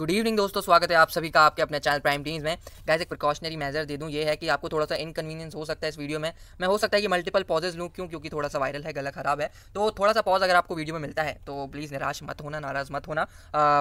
Good evening दोस्तों, स्वागत है आप सभी का आपके अपने चैनल प्राइम टीम्स में। गैस एक प्रिकॉशनरी मेजर दे दूँ ये है कि आपको थोड़ा सा इनकन्वीनियंस हो सकता है इस वीडियो में। मैं हो सकता है कि मल्टीपल पॉजेज लूँ, क्यों? क्योंकि थोड़ा सा वायरल है, गला खराब है। तो थोड़ा सा पॉज अगर आपको वीडियो में मिलता है तो प्लीज़ निराश मत होना, नाराज़ मत होना।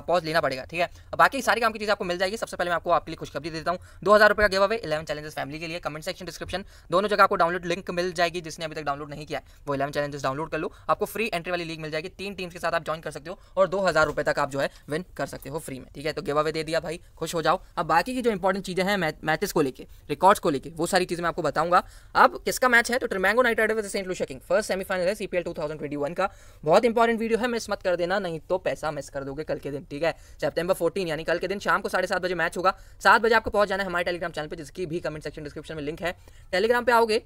पॉज लेना पड़ेगा, ठीक है? बाकी सारी काम की चीज़ आपको मिल जाएगी। सबसे पहले मैं आपको आपके लिए खुशखबरी देता हूँ। दो हज़ार रुपये का गिव इलेवन चैलेंजेस फैमिली के लिए। कमेंट सेक्शन डिस्क्रिप्शन दोनों जगह आपको डाउनलोड लिंक मिल जाएगी, जिसने अभी तक डाउनलोड नहीं किया वो इलेवन चैलेंजेस डाउनलोड कर लो। आपको फ्री एंट्री वाली लीग मिल जाएगी। तीन टीम्स के साथ आप ज्वाइन कर सकते हो और दो हज़ार रुपये तक आप जो है विन कर सकते हो फ्री में, ठीक है? तो गिव अवे दे दिया भाई, खुश हो जाओ। अब बाकी की जो इंपॉर्टेंट चीज़ें हैं मैचेस को लेकर रिकॉर्ड्स को लेकर वो सारी चीज़ें मैं आपको बताऊँगा। अब किसका मैच है? तो Trinbago Knight Rider Saint Lucia King first semifinal है सीपीएल 2021 का। बहुत इंपॉर्टेंट वीडियो है मिस मत कर देना, नहीं तो पैसा मिस कर दोगे कल के दिन, ठीक है? सेप्टेंबर फोर्टीन यानी कल के दिन शाम को साढ़े बजे मैच होगा। सात बजे आपको पहुँच जाना है हमारे टेलीग्राम चैनल पर जिसकी भी कमेंट सेक्शन डिस्क्रिप्शन में लिंक है। टेलीग्राम पे आओगे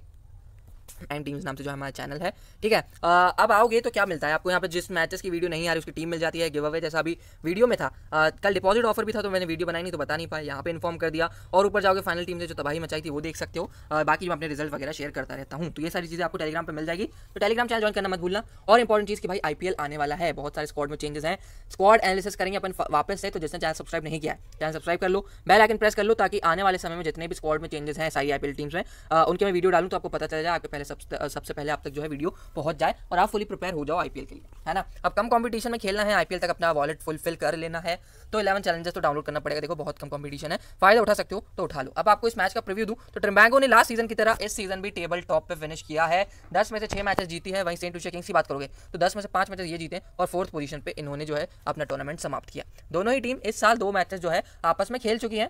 एंड टीम्स नाम से जो हमारा चैनल है ठीक है? आ, अब आओगे तो क्या मिलता है? आपको यहाँ पर जिस मैचेस की वीडियो नहीं आ रही उसकी टीम मिल जाती है गिव अवे जैसा अभी वीडियो में था। आ, कल डिपॉजिट ऑफ़र भी था तो मैंने वीडियो बनाई नहीं तो बता नहीं पाया यहाँ पे इन्फॉर्म कर दिया और ऊपर जाओगे फाइनल टीम ने जो तबाही मचाई थी वो देख सकते हो। आ, बाकी मैं अपने रिज़ल्ट वगैरह शेयर करता रहता हूँ। तो ये सारी चीज़ें आपको टेलीग्राम पर मिल जाएगी। तो टेलीग्राम चैनल ज्वाइन करना मत भूलना। और इंपॉर्टेंट चीज़ की भाई आई आने वाला है। बहुत सारे स्कॉड में चेंजेस हैं। स्कॉड एनालिसिस करेंगे अपन वापस से। तो जिसने चैनल सब्सक्राइब नहीं किया चैनल सब्सक्राइब कर लो। बेल आइकन प्रेस कर लो ताकि आने वाले समय में जितने भी स्कॉड में चेंजेस हैं सारी आईपीएल टीम्स में उनके मैं वीडियो डालूँ तो आपको पता चल जाए आपके पहले सबसे पहले आप तक जो है वीडियो पहुँच जाए और आप फुली प्रिपेयर हो जाओ आईपीएल के लिए, है ना? अब कम कंपटीशन में खेलना है आईपीएल तक अपना वॉलेट फुलफिल कर लेना है तो इलेवन चैलेंजेस तो डाउनलोड करना पड़ेगा। देखो, बहुत कम कंपटीशन है। फ़ायदा उठा सकते हो तो उठा लो। अब आपको इस मैच का प्रिव्यू दूँ तो ट्रिम्बैंगो ने लास्ट सीज़न की तरह इस सीज़न भी टेबल टॉप पे फिनिश किया है। दस में से छह मैचेस जीती है, वहीं सेंट किंग्स की बात करोगे तो दस में से पाँच मैचेस ये जीते और फोर्थ पोजीशन पे इन्होंने जो है अपना टूर्नामेंट समाप्त किया। दोनों ही टीम इस साल दो मैचेस जो है आपस में खेल चुकी है।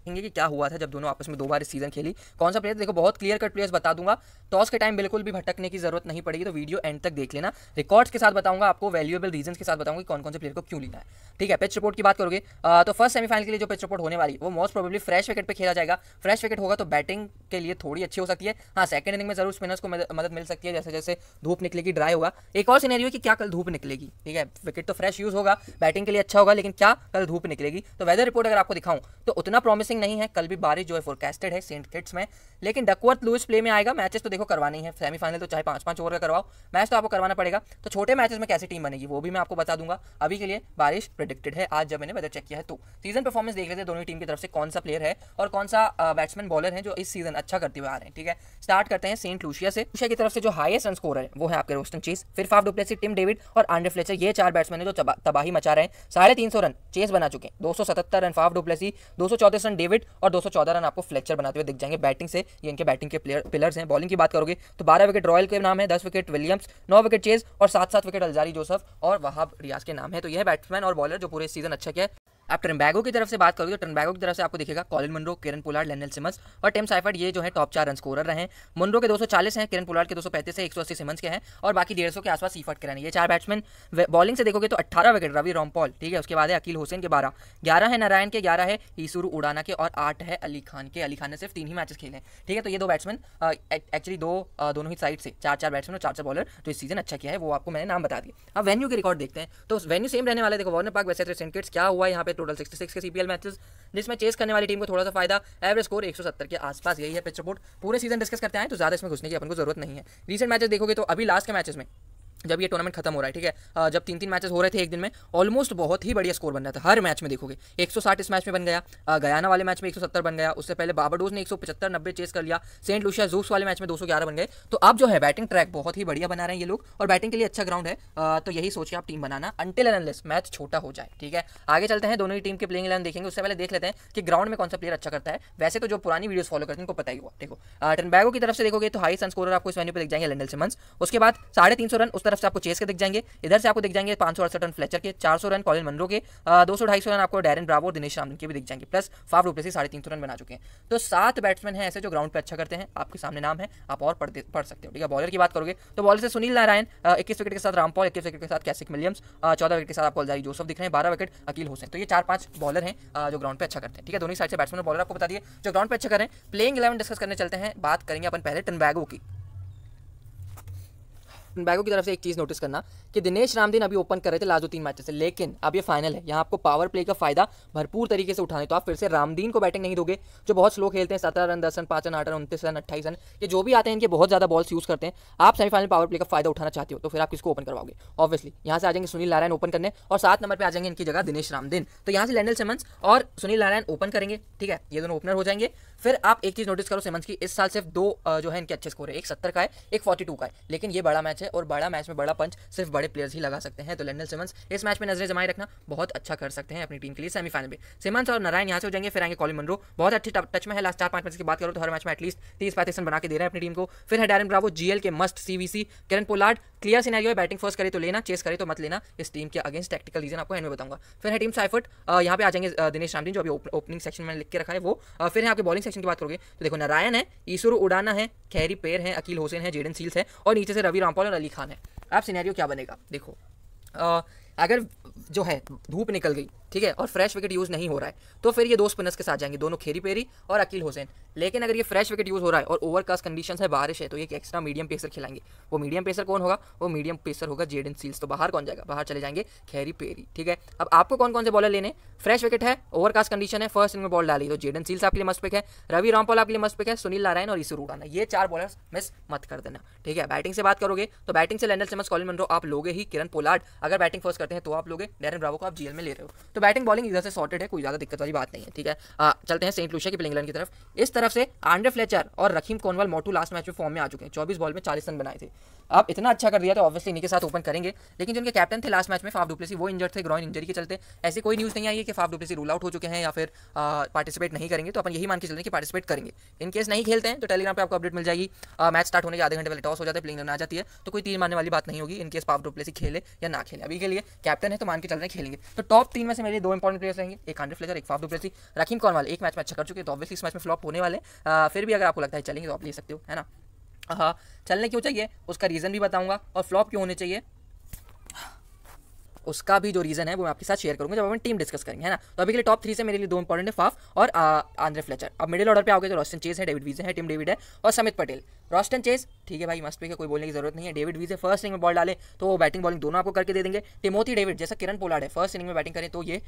देखेंगे कि क्या हुआ था जब दोनों आपस में दो बार इस सीज़न खेली। कौन सा प्लेयर देखो, बहुत क्लियर कट प्लेयर्स बता दूँगा। टॉस के टाइम बिल्कुल भी भटकने की ज़रूरत नहीं पड़ेगी तो वीडियो एंड तक देख लेना। रिकॉर्ड्स के साथ बताऊँगा आपको वैल्यूएबल रीजन के साथ बताऊँगा कौन कौन से प्लेयर को क्यों लेना है। ठीक है पिच रिपोर्ट की बात करोगे तो फ़र्स्ट सेमीफाइनल के लिए जो पिच रिपोर्ट होने वाली, वो मोस्ट प्रोबेबली फ्रेश विकेट पर खेला जाएगा। फ्रेश विकेट होगा तो बैटिंग के लिए थोड़ी अच्छी हो सकती है। हाँ सेकंड इनिंग में ज़रूर स्पिनर्स को मदद मिल सकती है, जैसे जैसे धूप निकलेगी ड्राई होगा। एक और सीनेरियो कि क्या कल धूप निकलेगी। ठीक है विकेट तो फ्रेश यूज़ होगा बैटिंग के लिए अच्छा होगा, लेकिन क्या कल धूप निकलेगी? तो वेदर रिपोर्ट अगर आपको दिखाऊँ तो उतना प्रॉमिसिंग नहीं है, कल भी बारिश जो है फोरकास्टेड है सेंट किट्स में, लेकिन डकवर्थ लुइस प्ले में आएगा मैचेस तो देखो करवानी है सेमीफाइनल तो चाहे पाँच पाँच ओवर का करवाओ मैच तो आपको करवाना पड़ेगा तो छोटे मैचेस में कैसी टीम बनेगी, वो भी मैं आपको बता दूँगा, अभी के लिए बारिश प्रिडिक्टेड है, आज जब मैंने वेदर चेक किया है तो सीज़न परफॉर्मेंस देख लेते हैं दोनों टीम की तरफ़ से कौन सा प्लेयर है, और कौन सा बैट्समैन बॉलर है जो इस सीज़न अच्छा करते हुए आ रहे हैं, ठीक है? स्टार्ट करते हैं सेंट लूशिया से लूशिया की तरफ़ से जो हाईएस्ट रन स्कोर है, वो है आपके रोस्टन चेस फिर Faf du Plessis Tim David और आंड्रे फ्लेचर ये चार बैट्समैन है जो तबाही मचा रहे हैं, साढ़े तीन सौ रन चेस बना चुके हैं, दो सौ सतहत्तर रन फाफ डुप्लेसी दो सौ चौदह रन डेविड और दो सौ चौदह रन आपको फ्लेक्चर बनाते हुए दिख जाएँगे। बैटिंग से ये इनके बैटिंग के प्लेयर पिलर्स हैं। बॉलिंग की बात करोगे तो बारह विकेट रॉयल के नाम है, दस विकेट विलियम्स नौ विकेट चेज और सात सात विकेट अलजारी जोसफ और वहाब रियाज के नाम है। तो यह बैट्समैन और बॉलर जो पूरे सीज़न अच्छा किया आप टर्नबैगो की तरफ़ से बात करोगे तो टर्नबैगो की तरफ़ से आपको दिखेगा Colin Munro Kieron Pollard Lendl Simmons और टेम साइफर्ड ये जो है टॉप चार रन स्कोरर रहे हैं। मुंड्रो के 240 हैं किरण पुलार के 235 है 180 सिमंस के हैं और बाकी डेढ़ के आसपास सीफर्ट के रहे ये चार बैट्समैन बॉलिंग से देखोगे तो अट्ठारह विकेट रवि रोमपॉल ठीक है, उसके बाद है अकील हुसैन के बारह। ग्यारह है नारायण के, ग्यारह है ईसुरु उड़ाना के और आठ है अली खान के। अली खान ने सिर्फ़ तीन ही मैचेस खेले ठीक है तो ये दो बैट्समैन एक्चुअली दो दोनों ही साइड से चार चार बैट्समैन और चार चार बॉलर जो इस सीज़न अच्छा किया है, वो आपको मैंने नाम बता दिया। अब वेन्यू के रिकॉर्ड देखते हैं तो वेन्यू सेम रहने वाले देखो वार्नर पार्क वैसे क्या हुआ यहाँ पे? टोटल सिक्सटी के सीपीएल मैचेस जिसमें चेस करने वाली टीम को थोड़ा सा फ़ायदा एवरेज स्कोर 170 के आसपास, यही है पिच रिपोर्ट पूरे सीज़न डिस्कस करते हैं तो ज़्यादा इसमें घुसने की अपन को ज़रूरत नहीं है। रीसेंट मैचेस देखोगे तो अभी लास्ट के मैचेस में जब ये टूर्नामेंट खत्म हो रहा है, ठीक है? जब तीन तीन मैचेस हो रहे थे एक दिन में ऑलमोस्ट बहुत ही बढ़िया स्कोर बन रहा था। हर मैच में देखोगे। 160 इस मैच में बन गया। गयाना वाले मैच में 170 बन गया। उससे पहले बाबाडोज ने 175 90 चेस कर लिया। सेंट लुशिया जूस वाले मैच में 211 बन गए। तो अब जो है बैटिंग ट्रैक बहुत ही बढ़िया बना रहे हैं ये लोग। और बैटिंग के लिए अच्छा ग्राउंड है। तो यही सोचिए आप टीम बनाना। अंटिल एनलेस मैच छोटा हो जाए, ठीक है? आगे चलते हैं। दोनों ही टीम के प्लेइंग इलेवन देखेंगे। उससे पहले देख लेते हैं कि ग्राउंड में कौन सा प्लेयर अच्छा करता है। वैसे तो जो पुरानी वीडियो फॉलो करते हैं, उनको पता ही हुआ देखो टनबैगो की तरफ़ से देखोगे तो हाई सन स्कोर आपको इस वेन्यू पर दिख जाएँगे लंडल सिमंस उसके बाद साढ़े रन, उस तरफ़ से आपको चेस के दिख जाएँगे, इधर से आपको दिख जाएँगे पाँच सौ अड़सठ रन फ्लेचर के, चार सौ रन कॉलिन मनरो के दो सौ ढाई सौ रन आपको डैरन ब्रावो और दिनेश रामन के भी दिख जाएँगे, प्लस फाफ रुपये से साढ़े तीन सौ रन बना चुके हैं। तो सात बैट्समैन हैं ऐसे जो ग्राउंड पर अच्छा करते हैं, आपके सामने नाम है, आप और पढ़ पढ़ सकते हो, ठीक है? बॉलर की बात करोगे तो बॉलर से सुनील नारायण इक्कीस विकेट के साथ रामपॉल इक्कीस विकेट के साथ कैसिक मिलियम्स चौदह विकेट के साथ आपको अलजारी जोसफ दिख रहे हैं, बारह विकेट अकील हुसैन। तो ये चार पाँच बॉलर हैं जो ग्राउंड पे अच्छा करते हैं, ठीक है? दोनों साइड से बैट्समैन बॉलर आपको बता दिए, जो ग्राउंड पे अच्छा करें प्लेइंग इलेवन डिस्कस करने चलते हैं, बात करेंगे अपन पहले टनबैगो की। बैगो की तरफ़ से एक चीज़ नोटिस करना कि दिनेश रामदीन अभी ओपन कर रहे थे लास्ट दो तीन मैचेस से, लेकिन अब ये फाइनल है। यहाँ आपको पावर प्ले का फ़ायदा भरपूर तरीके से उठाने तो आप फिर से रामदीन को बैटिंग नहीं दोगे, जो बहुत स्लो खेलते हैं, सत्रह रन, दस रन, पाँच रन, आठ रन, उनतीस रन, अट्ठाईस रन, ये जो भी आते हैं, इनके बहुत ज़्यादा बॉल्स यूज़ करते हैं। आप सेमीफाइनल पावर प्ले का फ़ायदा उठाना चाहते हो तो फिर आप किसको ओपन करवाओगे? ऑब्वियसली यहाँ से आ जाएँगे सुनील नारायण ओपन करने, और सात नंबर पर आ जाएँगे इनकी जगह दिनेश रामदीन। तो यहाँ से लैंडल सिमंस और सुनील नारायण ओपन करेंगे, ठीक है? ये दोनों ओपनर हो जाएँगे। फिर आप एक चीज़ नोटिस करो सिमंस की, इस साल सिर्फ़ दो जो है इनके अच्छे स्कोर है। एक सत्तर का है, एक फोर्टी का है। लेकिन ये बड़ा मैच है और बड़ा मैच में बड़ा पंच सिर्फ़ बड़े प्लेयर्स ही लगा सकते हैं। तो लैंडल सिमंस इस मैच में नज़रें जमाए रखना बहुत अच्छा कर सकते हैं अपनी टीम के लिए सेमीफाइनल में। सिमंस और नारायण यहाँ से हो जाएँगे, फिर आएँगे कॉलिन मनरो बहुत अच्छी टच में है लास्ट चार पाँच मैच की बात करो तो हर मैच में एटलीस्ट तीस पैंतीस रन बना के दे रहे हैं अपनी टीम को। फिर है डैरन ब्रावो जीएल के must CVC Kieron Pollard clear scenario है बैटिंग फ़र्स्ट करे तो लेना चेस करे तो मत लेना। इस टीम के अगेंस्ट टैक्टिकल रीजन आपको एंड में बताऊँगा। फिर है टीम साइफर्ट यहाँ पे आ जाएँगे दिनेश रामदीन जो अभी ओपनिंग सेक्शन में लिख के रखा है वो। फिर है आपके बॉलिंग सेक्शन की बात करोगे तो देखो नारायण है ईश्वर उड़ाना है खैरी पेर है अकील हुसैन है जेडन सील्स है और नीचे से रवि रामपाल अली खान है अब सिनेरियो क्या बनेगा? देखो अगर जो है, धूप निकल गई, ठीक है, और फ्रेश विकेट यूज़ नहीं हो रहा है तो फिर ये दो स्पिनर्स के साथ जाएँगे, दोनों खेरी पेरी और अकील हुसैन। लेकिन अगर ये फ्रेश विकेट यूज़ हो रहा है और ओवरकास्ट कंडीशन है, बारिश है तो ये एक एक्स्ट्रा मीडियम पेसर खिलाएँगे। वो मीडियम पेसर कौन होगा? वो मीडियम पेसर होगा जेडन सील्स तो बाहर कौन जाएगा? बाहर चले जाएँगे खेरी पेरी, ठीक है? अब आपको कौन कौन से बॉलर लेने? फ्रेश विकेट है ओवरकास्ट कंडीशन है फ़र्स्ट इन में बॉल डाली तो जेडन सील्स आपके लिए मस्त पिक है रवि रामपाल आपके लिए मस्त पिक है सुनील नारायण और ईसर उड़ाना ये चार बॉलर मिस मत कर देना, ठीक है? बैटिंग से बात करोगे तो बैटिंग से लैंडल सिमस कॉलिन मनरो आप लोगे ही किरण पोलार्ड अगर बैटिंग फ़र्स्ट करते हैं तो आप लोग डैरन ब्रावो को आप जीएल में ले रहे हो। तो बैटिंग बॉलिंग इधर से सॉर्टेड है कोई ज़्यादा दिक्कत वाली बात नहीं है ठीक है? आ, चलते हैं सेंट लूशिया की प्लेइंग की तरफ़। इस तरफ़ से आंड्रे फ्लेचर और रखीम कॉनवाल मोटू लास्ट मैच में फॉर्म में आ चुके हैं। चौबीस बॉल में चालीस रन बनाए थे। अब इतना अच्छा कर दिया तो ऑब्वियसली इन्हीं के साथ ओपन करेंगे। लेकिन जिनके कैप्टन थे लास्ट मैच में फाफ डुप्लेसी वो इंजर्ड थे ग्रॉइन इंजरी के चलते। ऐसी कोई न्यूज़ नहीं आई है कि फाफ डुप्लेसी रूल आउट हो चुके हैं या फिर पार्टिसिपेट नहीं करेंगे। तो अपन यही मान के चलते हैं कि पार्टिसिपेट करेंगे। इन केस नहीं खेलते हैं तो टेलीग्राम पर आपको अपडेट मिल जाएगी। मैच स्टार्ट होने के आधे घंटे पहले टॉस हो जाते हैं प्लेइंग आ जाती है। तो कोई तीन मानने वाली बात नहीं होगी। इन केस पाफ डुप्लेसी खेले या ना खेले। अभी के लिए कैप्टन है तो मान के चल रहे खेलेंगे। तो टॉप तीन में से मेरे दो इंपॉर्टेंट प्लेयर्स रहेंगे। एक हंड्रेड फ्लेजर एक फाफ रखीम कौन वाले एक मैच में अच्छा कर चुके तो ऑब्वियसली इस मैच में फ्लॉप होने वाले फिर भी अगर आपको लगता है चलेंगे तो आप ले सकते हो, है ना? हाँ चलने क्यों चाहिए? उसका रीज़न भी बताऊँगा। और फ्लॉप क्यों होने चाहिए? उसका भी जो रीज़न है, वो मैं आपके साथ शेयर करूँगा जब अपन टीम डिस्कस करेंगे, है ना? तो अभी के लिए टॉप थ्री से मेरे लिए दो इंपॉर्टेंट है, फाफ और आंध्र फ्लेचर। अब मिडिल ऑर्डर पे आओगे तो रोस्टन चेस है डेविड वीज है टीम डेविड है और समित पटेल रॉस्टन चेस ठीक है भाई, मस्त पे कोई बोलने की ज़रूरत नहीं है। डेविड वीजे फ़र्स्ट इनिंग में बॉल डाले तो वो बैटिंग बॉलिंग दोनों आपको करके दे देंगे। टिमोथी डेविड जैसा किरण पोलार्ड है फ़र्स्ट इनिंग में बैटिंग करें तो ये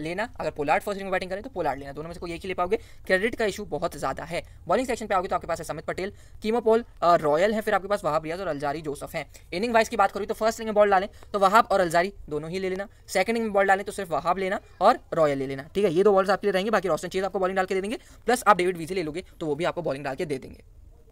लेना। अगर पोलार्ड फ़र्स्ट इनिंग में बैटिंग करें तो पोलार्ड लेना। दोनों में से कोई एक ही ले पाओगे। क्रेडिट का इशू बहुत ज़्यादा है। बॉलिंग सेक्शन पे आओगे तो आपके पास है समित पटेल कीमोपोल रॉयल है, फिर आपके पास वहाब रियाज और अलजारी जोसफ है। इनिंग वाइज की बात करूँ तो फ़र्स्ट इनिंग में बॉल डालें तो वहाब और अलजारी दोनों ही ले लेना। सेकंड में बॉल डालें तो सिर्फ़ वहाब लेना और रॉयल ले लेना। ठीक है, ये दो बॉल्स आपके लिए रहेंगे, बाकी रोशन चीज़ आपको बॉलिंग डाल के दे देंगे प्लस आप डेविड वीजी ले लोगे तो वो भी आपको बॉलिंग डाल के दे देंगे।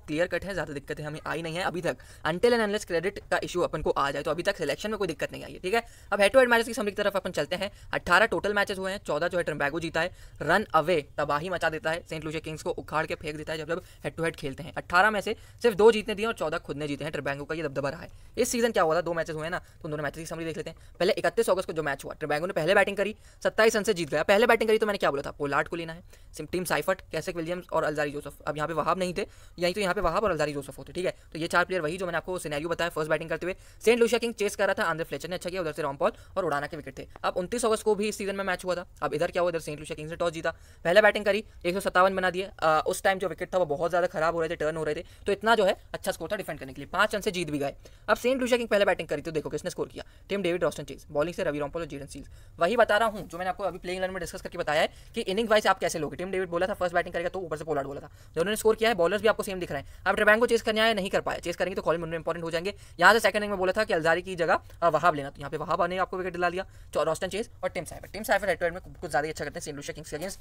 क्लियर कट है, ज़्यादा दिक्कतें हमें आई नहीं है अभी तक। अनटिल एंड अनलेस क्रेडिट का इशू अपन को आ जाए तो अभी तक सिलेक्शन में कोई दिक्कत नहीं आई है, ठीक है? अब हेड टू हेड मैचेस की समरी की तरफ़ अपन चलते हैं। अट्ठारह टोटल मैचेस हुए हैं, चौदह जो है ट्रम्बैगो जीता है रन अवे तबाही मचा देता है सेंट लूशिया किंग्स को उखाड़ के फेंक देता है जब जब हेड टू हेड खेलते हैं। अट्ठारह में से सिर्फ़ दो जीतने दिए और चौदह खुद ने जीते हैं ट्रबैंगो का ये दबदबा रहा है। इस सीज़न क्या हुआ था? दो मैचेस हुए ना तो दोनों मैचेस की समरी देख लेते हैं। पहले इकतीस अगस्त को जो मैच हुआ ट्रबैंगो ने पहले बैटिंग करी, सत्ताईस रन से जीत गया। पहले बैटिंग करी तो मैंने क्या बोला था? पोलार्ड को लेना है। टीम साइफर्ट कैसे विलियम्स और अलजारी जोसफ अब यहाँ पे वहाब नहीं थे, यहीं तो यहाँ पे वहाब और अलजारी जोसफ होते, ठीक है? तो ये चार प्लेयर वही जो मैंने आपको सिनेरियो बताया फ़र्स्ट बैटिंग करते हुए। सेंट लुशिया किंग चेस कर रहा था आंध्र फ्लेचर ने अच्छा किया, उधर से रॉमपॉल और उड़ाना के विकेट थे। अब उनतीस अगस्त को भी इस सीज़न में मैच हुआ था। अब इधर क्या हुआ, इधर सेंट लुशिया किंग्स ने टॉस जीता। पहले बैटिंग करी, एक सौ सत्तावन बना दिए। उस टाइम जो विकेट था, वो बहुत ज़्यादा खराब हो रहे थे टर्न हो रहे थे। तो इतना जो है अच्छा स्कोर था डिफेंड करने के लिए। पाँच रन से जीत भी गए। अब सेंट लुशिया किंग पहले बैटिंग करी तो देखो किसने स्कोर किया। Tim David Roston Chase bowling से रवि रॉम्पॉल और जीरन सील्स वही बता रहा हूँ, जो मैंने आपको अभी प्लेइंग लाइन में डिस्कस करके बताया है, कि इनिंग वाइज आप कैसे लोगे। टीम डेविड बोला था फ़र्स्ट बैटिंग करेगा तो ऊपर से पोलार्ड बोला था। जो उन्होंने स्कोर किया है बॉलर्स भी आपको सेम दिख रहे अब ट्रबैंगो चेस करने आया नहीं कर पाया चेस करेंगे तो कॉल में इंपॉर्टेंट हो जाएँगे। यहाँ से सेकंड में बोला था कि अलजारी की जगह वहाब लेना। तो यहाँ पे वहाब आने आपको विकेट दिला दिया रॉस्टन चेस और Tim Seifert Tim Seifert head में कुछ ज़्यादा अच्छा करते हैं। सेंट लूशा किंग्स के अगेंस्ट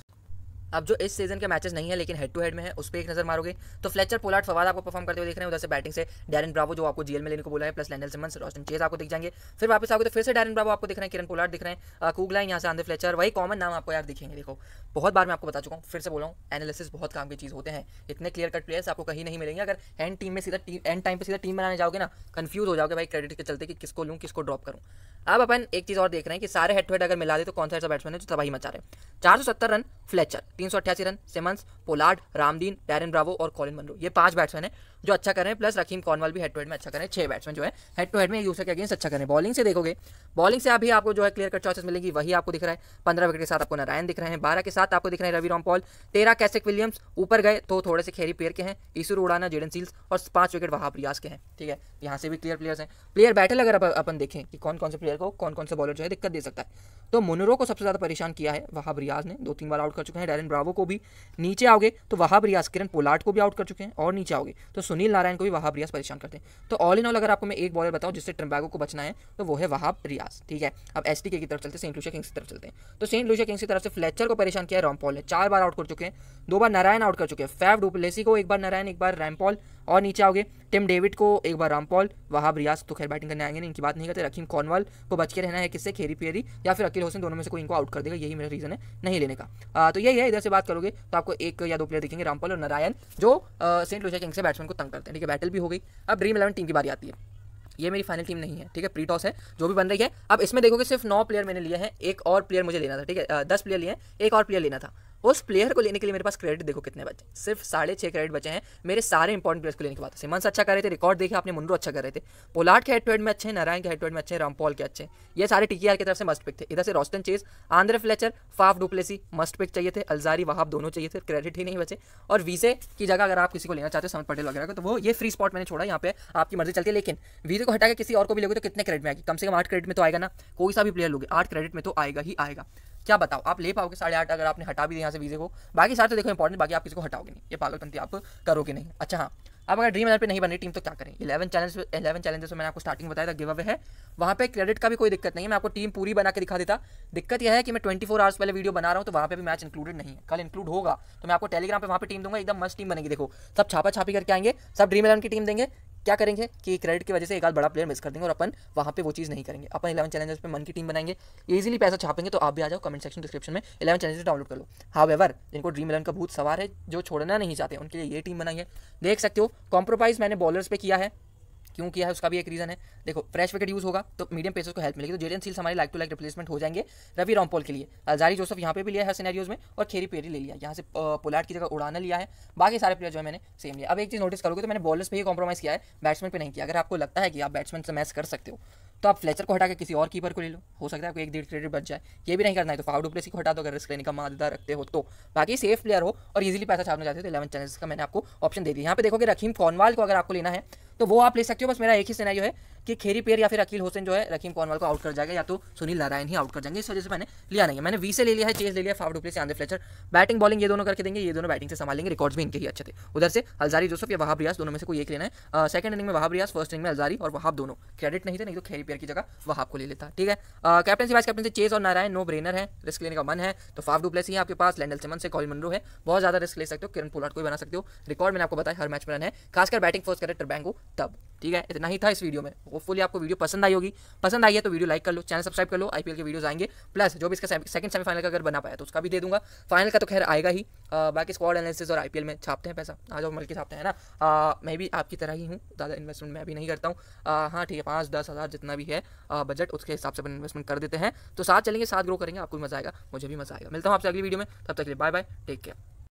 अब जो इस सीज़न के मैचेस नहीं है, लेकिन हेड टू हेड में है, उस पर एक नज़र मारोगे तो फ्लेचर पोलार्ड फवाद आपको परफॉर्म करते हुए देख रहे हैं, उधर से बैटिंग से डैरन ब्रावो जो आपको जीएल में लेने को बोला है plus Lendl Simmons Roston Chase आपको दिख जाएँगे। फिर वापस आओगे तो फिर से डैरन ब्रावो आपको दिख रहे हैं किरण पोलार्ड दिख रहे हैं कूगलाइन यहाँ से आंधे फ्लेचर वही कॉमन नाम आपको यार दिखेंगे, देखो। बहुत बार मैं आपको बता चुका हूँ, फिर से बोला हूँ एनालिसिस बहुत काम की चीज़ होते हैं, इतने क्लियर कट प्लेयर्स आपको कहीं नहीं मिलेंगे, अगर एंड टीम में सीधा एंड टाइम पर सीधा टीम बनाने जाओगे ना कन्फ्यूज़ हो जाओगे भाई क्रेडिट के चलते कि किसको लूँ, किसको ड्रॉप करूँ। अब अपन एक चीज़ और देख रहे हैं कि सारे हेड टू हेड अगर मिला दे तो कौन सा ऐसा बैट्समैन है जो तबाही मचा रहे हैं? चार सौ सत्तर रन फ्लेचर तीन सौ अट्ठासी run Simmons Pollard Ramdin Darren Bravo और कॉलिन मनरो ये पाँच बैट्समैन है जो अच्छा कर रहे हैं प्लस रकीम कॉनवाल भी हेड टू हेड में अच्छा करें छह बैट्समैन जो है हेड टू हेड में यूसर के अगेंस्ट अच्छा करें बॉलिंग से देखोगे बॉलिंग से अभी आपको जो है क्लियर कट चॉइसेस मिलेगी, वही आपको दिख रहा है। पंद्रह विकेट के साथ आपको नारायण दिख रहे हैं, बारह के साथ आपको दिख रहे हैं रवि रामपॉल, तेरह कैसेक विलियम्स ऊपर गए तो थोड़े से खेरी पेयर के हैं, ईसुर उड़ाना, जेडन सील्स और पाँच विकेट वहाँ रियाज के हैं, ठीक है? यहाँ से भी क्लियर प्लेयर्स हैं। प्लेयर बैटल अगर अपन देखें कि कौन कौन से प्लेयर को कौन कौन से बॉलर जो है दिक्कत दे सकता है। तो मुनरो को सबसे ज़्यादा परेशान किया है। वहाब रियाज ने दो तीन बार आउट कर चुके हैं। डैरन ब्रावो को भी नीचे आओगे तो वहाब रियाज किरण पोलाट को भी आउट कर चुके हैं और नीचे आओगे तो सुनील नारायण को भी वहाब रियाज परेशान करते हैं। तो ऑल इन ऑल अगर आपको मैं एक बॉलर बताऊँ जिससे ट्रम्बैगो को बचना है तो वो है वहाब रियाज, ठीक है? अब एस की तरफ़ चलते सेंट लूशिया किंग्स की तरफ़ चलते हैं। तो सेंट लूशिया किंग्स की तरफ़ से फ्लेचर को परेशान किया है रॉमपॉल ने। चार बार आउट कर चुके हैं, दो बार नारायण आउट कर चुके हैं। फैव डुपलेसी को एक बार नारायण, एक बार रैमपॉल और नीचे आओगे टिम डेविड को एक बार रामपॉल वहाब रियाज तो खैर बैटिंग करने आएँगे इनकी बात नहीं करते रकीम कॉनवाल को बच के रहना है किससे? खेरी पियरी या फिर अकील हुसैन दोनों में से कोई इनको आउट कर देगा यही मेरा रीजन है नहीं लेने का। आ, तो यही है इधर से बात करोगे तो आपको एक या दो प्लेयर दिखेंगे रामपॉल और नारायण जो सेंट लुसिया किंग से बैट्समैन को तंग करते हैं ठीक है बैटल भी हो गई। अब ड्रीम इलेवन टीम की बारी आती है। ये मेरी फाइनल टीम नहीं है ठीक है प्री टॉस है जो भी बन रही है। अब इसमें देखोगे सिर्फ़ नौ प्लेयर मैंने लिए हैं एक और प्लेयर मुझे लेना था ठीक है दस प्लेयर लिए एक और प्लेयर लेना था। उस प्लेयर को लेने के लिए मेरे पास क्रेडिट देखो कितने बचे। सिर्फ़ साढ़े छः क्रेडिट बचे हैं। मेरे सारे इंपॉर्टेंट प्लेयर्स को लेने के बाद। सिमंस अच्छा कर रहे थे रिकॉर्ड देखे आपने मुंडो अच्छा कर रहे थे। पोलाट के हेड में अच्छे हैं नारायण के हेड में अच्छे हैं रामपॉल के अच्छे ये सारे टीकीआर की तरफ़ से मस्ट पिक थे। इधर से Roston Chase Andre Fletcher Faf du Plessis must pick चाहिए थे। अलजारी वहाब दोनों चाहिए थे। क्रेडिट ही नहीं बचे। और वीजे की जगह अगर आप किसी को लेना चाहते हो समझ पटेल वगैरह को तो वो ये फ्री स्पॉट मैंने छोड़ा यहाँ पे। आपकी मर्ज़ी चलती है, लेकिन वीजे को हटा के किसी और को भी लोगे तो कितने क्रेडिट में आएगी? कम से कम आठ क्रेडिट में तो आएगा ना। कोई सा भी प्लेयर लोगे, आठ क्रेडिट में तो आएगा ही आएगा। क्या बताओ आप ले पाओगे साढ़े आठ अगर आपने हटा भी दिया यहाँ से वीजे को। बाकी सारे तो देखो इंपॉर्टेंट बाकी आप किसी को हटाओगे नहीं। ये पागलपंथी आप करोगे नहीं। अच्छा हाँ अब अगर ड्रीम इलेवन पे नहीं बनी टीम तो क्या करें? इलेवन चैलेंज इलेवन चैलेंजेस में मैंने आपको स्टार्टिंग बताया था गिव अवे है। वहाँ पे क्रेडिट का भी कोई दिक्कत नहीं है। मैं आपको टीम पूरी बना के दिखा देता। दिक्कत यह है कि मैं ट्वेंटी फोर आवर्स पहले वीडियो बना रहा हूँ तो वहाँ पे भी मैच इंक्लूडेड नहीं है। कल इंक्लूड होगा। तो मैं आपको टेलीग्राम पर वहाँ पर टीम दूँगा, एकदम मस्त टीम बनेगी। देखो, सब छापा छापी करके आएँगे, सब ड्रीम इलेवन की टीम देंगे। क्या करेंगे कि क्रेडिट की वजह से एक आध बड़ा प्लेयर मिस कर देंगे और अपन वहाँ पे वो चीज़ नहीं करेंगे। अपन इलेवन चैलेंजर्स पे मन की टीम बनाएँगे। इजीली पैसा छापेंगे तो आप भी आ जाओ कमेंट सेक्शन डिस्क्रिप्शन में इलेवन चैलेंजर्स डाउनलोड कर लो। हाँ वेवर जिनको ड्रीम इलेवन का भूत सवार है, जो छोड़ना नहीं चाहते, उनके लिए ये टीम बनाई है देख सकते हो कॉम्प्रोमाइज़ मैंने बॉलर्स पर किया है। क्यों किया है, उसका भी एक रीज़न है। देखो फ्रेश विकेट यूज़ होगा तो मीडियम पेसर्स को हेल्प मिलेगी तो जेडन सील्स हमारे लाइक टू लाइक रिप्लेसमेंट हो जाएँगे रवि रॉमपोल के लिए। अलजारी जोसफ यहाँ पे भी लिया है सिनेरियोज में, और खेरी पेरी ले लिया यहाँ से पोलाट की जगह उड़ाना लिया है। बाकी सारे प्लेयर जो है मैंने सेम लिया। अब एक चीज़ नोटिस करोगे तो मैंने बॉलर्स पर ही कॉम्प्रोमाइज़ किया है बैट्समैन पर नहीं किया। अगर आपको लगता है कि आप बैट्समैन से मैच कर सकते हो तो आप फ्लेचर को हटा के किसी और कीपर को ले लो। हो सकता है कोई एक डेढ़ क्रेडिट बच जाए। ये भी नहीं करना है तो फाउड प्लेस को हटा दो, अगर रिस्क लेने का मादा रखते हो तो। बाकी सेफ़ प्लेयर हो, और इजीली पैसा छापना चाहते हो तो इलेवन चैनल्स का मैंने आपको ऑप्शन दे दिया। यहाँ पे देखोगे रखीम कॉनवाल को अगर आपको लेना है तो वो आप ले सकते हो बस मेरा एक ही सिनेरियो है। कि खेरी पेयर या फिर अकील हुसैन जो है, रकीम कॉनवाल को आउट कर जाएगा या तो सुनील नारायण ही आउट कर जाएँगे। इस वजह से मैंने लिया नहीं है। मैंने वी से ले लिया है चेज ले लिया फाफ डुप्ले से आंध्र फ्लेचर बैटिंग बॉलिंग ये दोनों करके देंगे, ये दोनों बैटिंग से संभालेंगे। रिकॉर्ड्स भी इनके ही अच्छे थे। उधर से हलजारी जोसफ या वहाब रियाज दोनों में से कोई एक लेना है। सेकंड इनिंग में वहाब रियाज फ़र्स्ट इनिंग में हलजारी और वहाब दोनों। क्रेडिट नहीं थे, नहीं तो खेरी पेयर की जगह वहाब को ले लेता। ठीक है? कैप्टन से वाइस कैप्टन से चेज और नारायण नो ब्रेनर है। रिस्क लेने का मन है। तो फाफ डुप्लेस ही आपके पास लैंडल चमन से कॉल मंडो है। बहुत ज़्यादा रिस्क ले सकते हो किरण पोलाट को भी बना सकते हो। रिकॉर्ड मैंने आपको बताया, हर मैच में रन है। खासकर बैटिंग फ़र्स्ट करे टर्बैंगो तब। ठीक है? इतना ही था इस वीडियो में। होपफुली आपको वीडियो पसंद आई होगी। पसंद आई है तो वीडियो लाइक कर लो चैनल सब्सक्राइब कर लो आईपीएल के वीडियोस आएँगे। प्लस जो भी इसका सेकंड सेमीफाइनल का अगर बना पाया तो उसका भी दे दूँगा। फाइनल का तो खैर आएगा ही। आ, बाकी स्क्वाड एनालिसिस और आईपीएल में छापते हैं पैसा। आ जाओ मिलकर छापते हैं ना? आ, मैं भी आपकी तरह ही हूँ। ज़्यादा इन्वेस्टमेंट मैं भी नहीं करता हूँ। हाँ ठीक है पाँच दस हज़ार जितना भी है बजट उसके हिसाब से अपन इन्वेस्टमेंट कर देते हैं। तो साथ चलेंगे साथ ग्रो करेंगे आपको भी मज़ा आएगा मुझे भी मज़ा आएगा। मिलता हूँ आपसे अगली वीडियो में। तब तक लिए बाय बाय टेक केयर